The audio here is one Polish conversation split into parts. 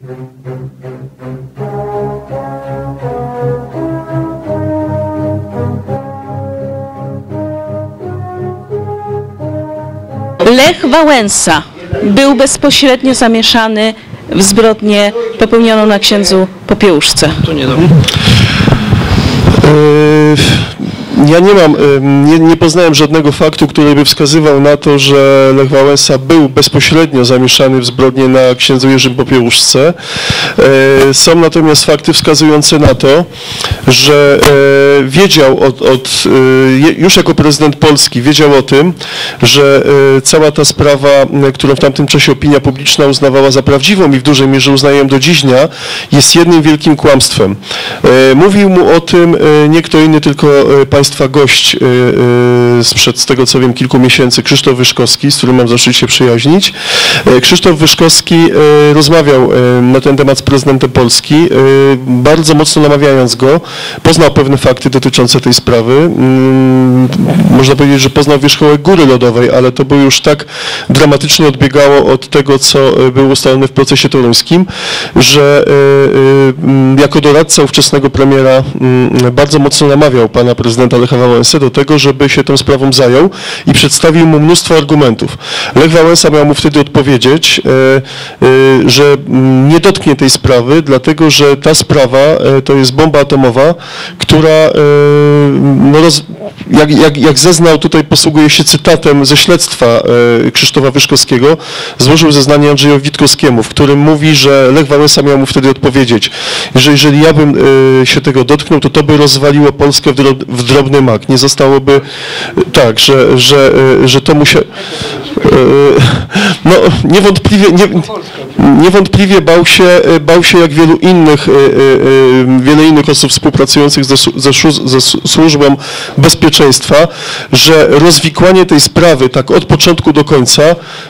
Lech Wałęsa był bezpośrednio zamieszany w zbrodnię popełnioną na księdzu Popiełuszce. E, Ja nie mam, nie, nie poznałem żadnego faktu, który by wskazywał na to, że Lech Wałęsa był bezpośrednio zamieszany w zbrodnię na księdzu Jerzym Popiełuszce. E, Są natomiast fakty wskazujące na to, że e, wiedział od, od, e, już jako prezydent Polski, wiedział o tym, że cała ta sprawa, którą w tamtym czasie opinia publiczna uznawała za prawdziwą i w dużej mierze uznaję ją do dziś dnia, jest jednym wielkim kłamstwem. Mówił mu o tym nie kto inny, tylko e, państwa gość e, e, sprzed, z tego co wiem, kilku miesięcy, Krzysztof Wyszkowski, z którym mam zaszczyt się przyjaźnić. E, Krzysztof Wyszkowski rozmawiał na ten temat z prezydentem Polski, bardzo mocno namawiając go, poznał pewne fakty dotyczące tej sprawy. Mm, Można powiedzieć, że poznał wierzchołek góry lodowej, ale to było już tak dramatycznie odbiegało od tego, co było ustalone w procesie toruńskim, że mm, jako doradca ówczesnego premiera mm, bardzo mocno namawiał pana prezydenta Lecha Wałęsę do tego, żeby się tą sprawą zajął i przedstawił mu mnóstwo argumentów. Lech Wałęsa miał mu wtedy odpowiedzieć, e, e, że nie dotknie tej sprawy, dlatego że ta sprawa e, to jest bomba atomowa, która no roz, jak, jak, jak zeznał, tutaj posługuje się cytatem ze śledztwa Krzysztofa Wyszkowskiego, złożył zeznanie Andrzejowi Witkowskiemu, w którym mówi, że Lech Wałęsa miał mu wtedy odpowiedzieć, że jeżeli ja bym się tego dotknął, to to by rozwaliło Polskę w, drob, w drobny mak. Nie zostałoby tak, że, że, e, że to musiał... No niewątpliwie, nie, niewątpliwie bał się, e, bał się jak wielu innych, e, e, wiele innych osób współpracujących ze, ze, ze służbą bezpieczeństwa, że rozwikłanie tej sprawy tak od początku do końca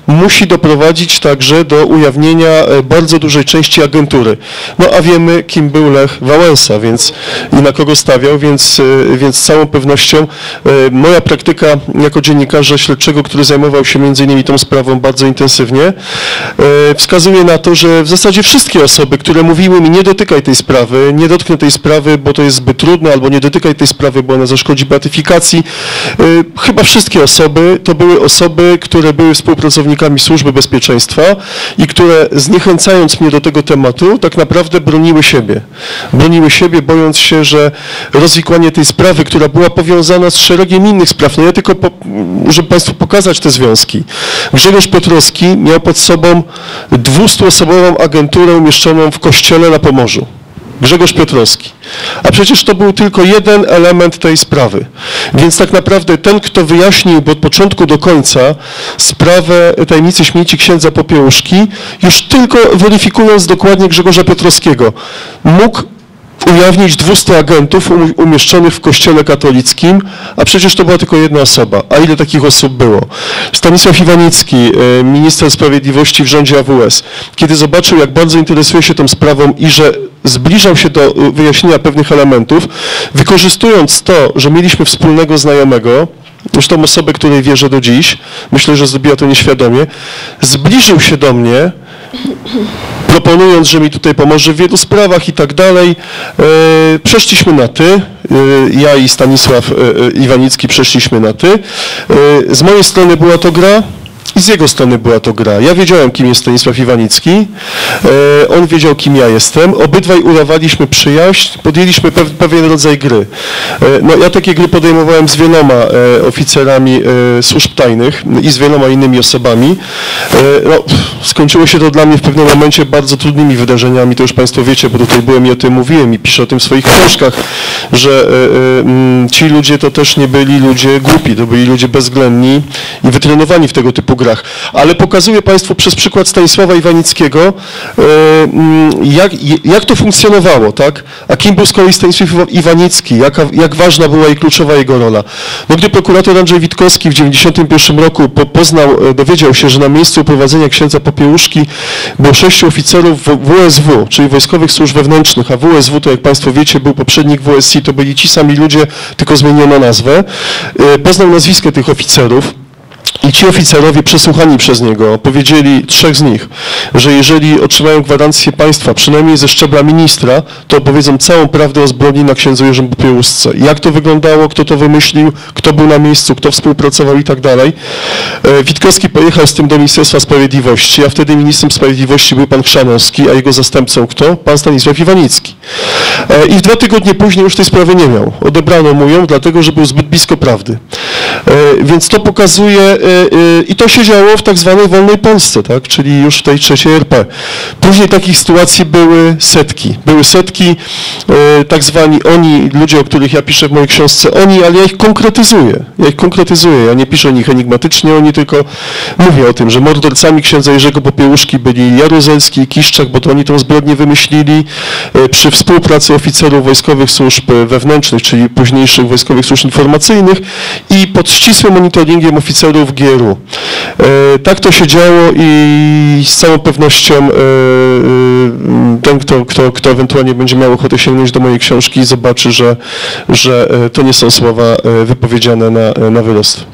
musi doprowadzić także do ujawnienia bardzo dużej części agentury. No a wiemy, kim był Lech Wałęsa, więc i na kogo stawiał, więc, więc z całą pewnością moja praktyka jako dziennikarza śledczego, który zajmował się między innymi tą sprawą bardzo intensywnie, e, na to, że w zasadzie wszystkie osoby, które mówiły mi nie dotykaj tej sprawy, nie dotknę tej sprawy, bo to jest zbyt trudne, albo nie dotykaj tej sprawy, bo ona zaszkodzi beatyfikacji, e, chyba wszystkie osoby to były osoby, które były współpracownikami służby bezpieczeństwa i które zniechęcając mnie do tego tematu, tak naprawdę broniły siebie. Broniły siebie, bojąc się, że rozwikłanie tej sprawy, która była powiązana z szeregiem innych spraw, no ja tylko, po, żeby Państwu pokazać te związki. Grzegorz Piotrowski miał pod sobą 200-osobową agenturę umieszczoną w kościele na Pomorzu. Grzegorz Piotrowski. A przecież to był tylko jeden element tej sprawy. Więc tak naprawdę ten, kto wyjaśnił od początku do końca sprawę tajemnicy śmieci księdza Popiełuszki, już tylko weryfikując dokładnie Grzegorza Piotrowskiego, mógł ujawnić 200 agentów um- umieszczonych w kościele katolickim, a przecież to była tylko jedna osoba. A ile takich osób było? Stanisław Iwanicki, e, minister sprawiedliwości w rządzie AWS, kiedy zobaczył, jak bardzo interesuje się tą sprawą i że zbliżał się do e, wyjaśnienia pewnych elementów, wykorzystując to, że mieliśmy wspólnego znajomego, zresztą osobę, której wierzę do dziś, myślę, że zrobiła to nieświadomie, zbliżył się do mnie, proponując, że mi tutaj pomoże w wielu sprawach i tak dalej. E, Przeszliśmy na ty, E, ja i Stanisław e, Iwanicki przeszliśmy na ty. Z mojej strony była to gra. I z jego strony była to gra. Ja wiedziałem, kim jest Stanisław Iwanicki, e, on wiedział, kim ja jestem. Obydwaj udawaliśmy przyjaźń, podjęliśmy pew, pewien rodzaj gry. E, no, ja takie gry podejmowałem z wieloma e, oficerami służb tajnych i z wieloma innymi osobami. No, skończyło się to dla mnie w pewnym momencie bardzo trudnymi wydarzeniami, to już Państwo wiecie, bo tutaj byłem i o tym mówiłem i piszę o tym w swoich książkach, że mm, ci ludzie to też nie byli ludzie głupi, to byli ludzie bezwzględni i wytrenowani w tego typu grach. Ale pokazuję Państwu przez przykład Stanisława Iwanickiego, e, mm, jak, jak to funkcjonowało, tak? A kim był z kolei Stanisław Iwa- Iwanicki, jaka, jak ważna była i kluczowa jego rola. No, gdy prokurator Andrzej Witkowski w 1991 roku po, poznał, e, dowiedział się, że na miejscu uprowadzenia księdza Popiełuszki było sześciu oficerów WSW, czyli Wojskowych Służb Wewnętrznych, a WSW to jak Państwo wiecie był poprzednik WSI, to byli ci sami ludzie, tylko zmieniono nazwę. E, Poznał nazwisko tych oficerów, I ci oficerowie przesłuchani przez niego powiedzieli, trzech z nich, że jeżeli otrzymają gwarancję państwa, przynajmniej ze szczebla ministra, to opowiedzą całą prawdę o zbrodni na księdzu Jerzym Popiełuszce. Jak to wyglądało, kto to wymyślił, kto był na miejscu, kto współpracował i tak dalej. E, Witkowski pojechał z tym do Ministerstwa Sprawiedliwości, a wtedy ministrem sprawiedliwości był pan Chrzanowski, a jego zastępcą kto? Pan Stanisław Iwanicki. E, I dwa tygodnie później już tej sprawy nie miał. Odebrano mu ją, dlatego że był zbyt blisko prawdy. E, Więc to pokazuje, i to się działo w tak zwanej wolnej Polsce, tak? czyli już w tej trzeciej RP. Później takich sytuacji były setki. Były setki, e, tak zwani oni, ludzie, o których ja piszę w mojej książce, oni, ale ja ich konkretyzuję. Ja ich konkretyzuję. Ja nie piszę o nich enigmatycznie, oni tylko mówię o tym, że mordercami księdza Jerzego Popiełuszki byli Jaruzelski i Kiszczak, bo to oni tą zbrodnię wymyślili e, przy współpracy oficerów wojskowych służb e, wewnętrznych, czyli późniejszych wojskowych służb informacyjnych i pod ścisłym monitoringiem oficerów E, Tak to się działo i z całą pewnością e, e, ten, kto, kto, kto ewentualnie będzie miał ochotę sięgnąć do mojej książki, zobaczy, że, że to nie są słowa wypowiedziane na, na wyrost.